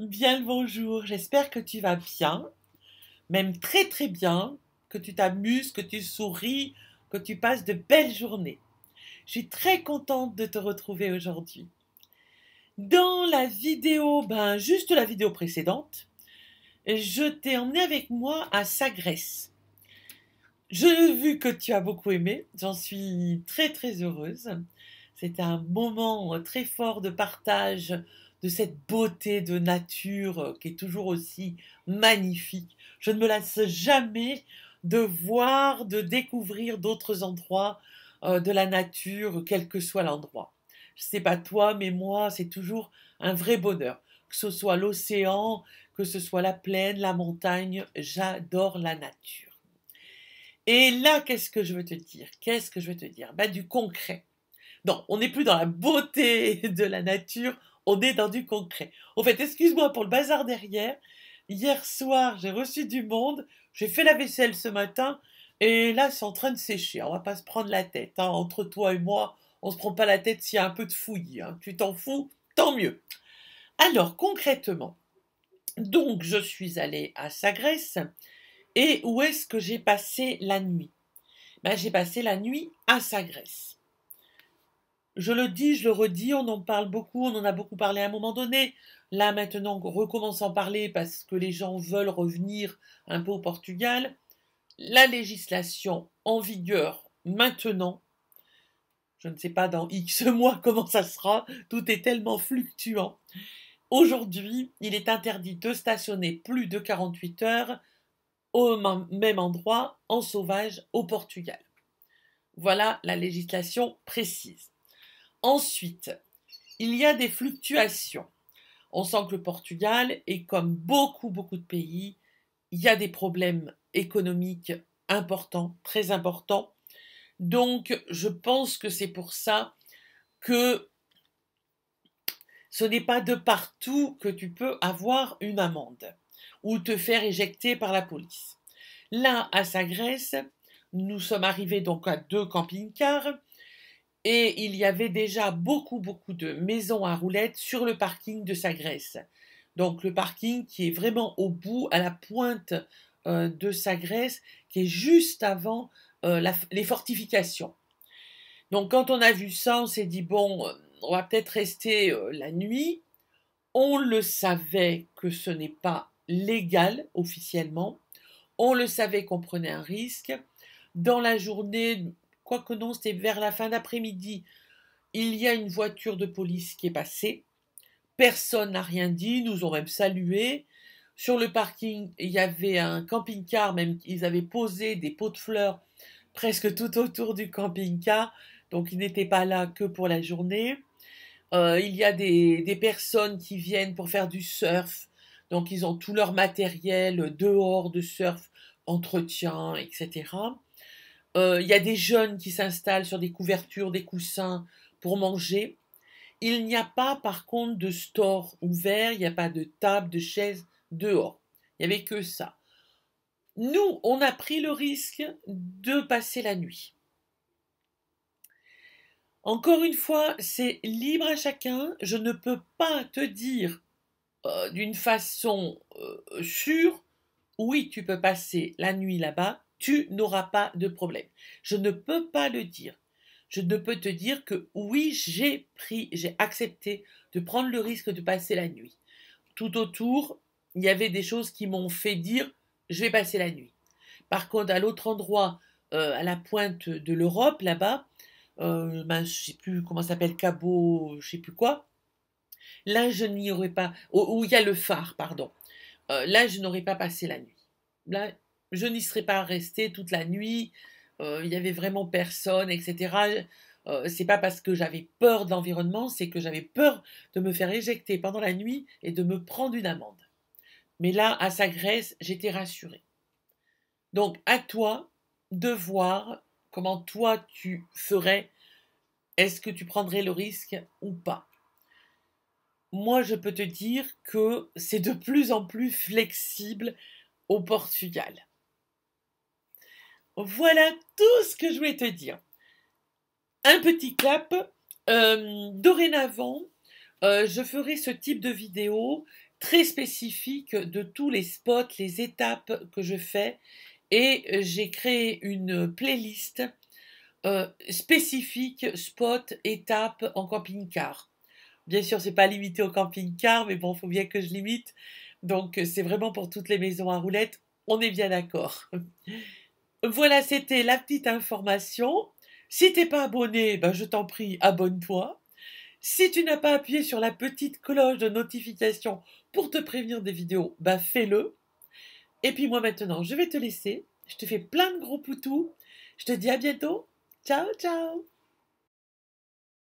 Bien le bonjour, j'espère que tu vas bien, même très très bien, que tu t'amuses, que tu souris, que tu passes de belles journées. Je suis très contente de te retrouver aujourd'hui. Dans la vidéo, ben juste la vidéo précédente, je t'ai emmené avec moi à Sagresse. Je vu que tu as beaucoup aimé, j'en suis très très heureuse. C'était un moment très fort de partage de cette beauté de nature euh, qui est toujours aussi magnifique. Je ne me lasse jamais de voir, de découvrir d'autres endroits euh, de la nature, quel que soit l'endroit. Je sais pas toi, mais moi, c'est toujours un vrai bonheur. Que ce soit l'océan, que ce soit la plaine, la montagne, j'adore la nature. Et là, qu'est-ce que je veux te dire? Qu'est-ce que je veux te dire? Bah, Du concret. Non, on n'est plus dans la beauté de la nature, on est dans du concret. En fait, excuse-moi pour le bazar derrière. Hier soir, j'ai reçu du monde, j'ai fait la vaisselle ce matin, et là, c'est en train de sécher. On va pas se prendre la tête. Hein. Entre toi et moi, on se prend pas la tête s'il y a un peu de fouillis. Hein. Tu t'en fous, tant mieux. Alors, concrètement, donc je suis allée à Sagresse, et où est-ce que j'ai passé la nuit? Ben, J'ai passé la nuit à Sagresse je le dis, je le redis, on en parle beaucoup, on en a beaucoup parlé à un moment donné. Là maintenant, on recommence à en parler parce que les gens veulent revenir un peu au Portugal. La législation en vigueur maintenant, je ne sais pas dans X mois comment ça sera, tout est tellement fluctuant. Aujourd'hui, il est interdit de stationner plus de 48 heures au même endroit en sauvage au Portugal. Voilà la législation précise. Ensuite, il y a des fluctuations. On sent que le Portugal est comme beaucoup, beaucoup de pays, il y a des problèmes économiques importants, très importants. Donc, je pense que c'est pour ça que ce n'est pas de partout que tu peux avoir une amende ou te faire éjecter par la police. Là, à Sagresse, nous sommes arrivés donc à deux camping-cars et il y avait déjà beaucoup, beaucoup de maisons à roulettes sur le parking de Sagresse. Donc le parking qui est vraiment au bout, à la pointe euh, de Sagresse, qui est juste avant euh, les fortifications. Donc quand on a vu ça, on s'est dit, bon, on va peut-être rester euh, la nuit. On le savait que ce n'est pas légal officiellement. On le savait qu'on prenait un risque. Dans la journée, quoique non, c'était vers la fin d'après-midi, il y a une voiture de police qui est passée. Personne n'a rien dit, nous ont même salué. Sur le parking, il y avait un camping-car, même ils avaient posé des pots de fleurs presque tout autour du camping-car, donc ils n'étaient pas là que pour la journée. Euh, il y a des, des, personnes qui viennent pour faire du surf, donc ils ont tout leur matériel dehors de surf, entretien, etc. Euh, il y a des jeunes qui s'installent sur des couvertures, des coussins pour manger. Il n'y a pas, par contre, de store ouvert, il n'y a pas de table, de chaise dehors. Il n'y avait que ça. Nous, on a pris le risque de passer la nuit. Encore une fois, c'est libre à chacun. Je ne peux pas te dire euh, d'une façon euh, sûre, oui, tu peux passer la nuit là-bas, tu n'auras pas de problème. Je ne peux pas le dire. Je ne peux te dire que oui, j'ai pris, j'ai accepté de prendre le risque de passer la nuit. Tout autour, il y avait des choses qui m'ont fait dire je vais passer la nuit. Par contre, à l'autre endroit, euh, à la pointe de l'Europe, là-bas, euh, ben, je sais plus comment s'appelle, Cabo, je sais plus quoi. Là, je n'y aurais pas, où, il y a le phare, pardon. Euh, là, je n'aurais pas passé la nuit. Là, je n'y serais pas resté toute la nuit, euh, il n'y avait vraiment personne, etc. Euh, c'est pas parce que j'avais peur de l'environnement, c'est que j'avais peur de me faire éjecter pendant la nuit et de me prendre une amende. Mais là, à Sagresse, j'étais rassurée. Donc, à toi de voir comment toi tu ferais. Est-ce que tu prendrais le risque ou pas? Moi, je peux te dire que c'est de plus en plus flexible au Portugal. Voilà tout ce que je voulais te dire. Un petit clap. Euh, dorénavant, euh, je ferai ce type de vidéo très spécifique de tous les spots, les étapes que je fais et j'ai créé une playlist euh, spécifique spot, étapes en camping-car. Bien sûr, c'est pas limité au camping-car, mais bon, faut bien que je limite. Donc, c'est vraiment pour toutes les maisons à roulettes. On est bien d'accord. Voilà, c'était la petite information. Si t'es pas abonné, ben, je t'en prie, abonne-toi. Si tu n'as pas appuyé sur la petite cloche de notification pour te prévenir des vidéos, bah fais-le. Et puis moi maintenant, je vais te laisser. Je te fais plein de gros poutous. Je te dis à bientôt. Ciao, ciao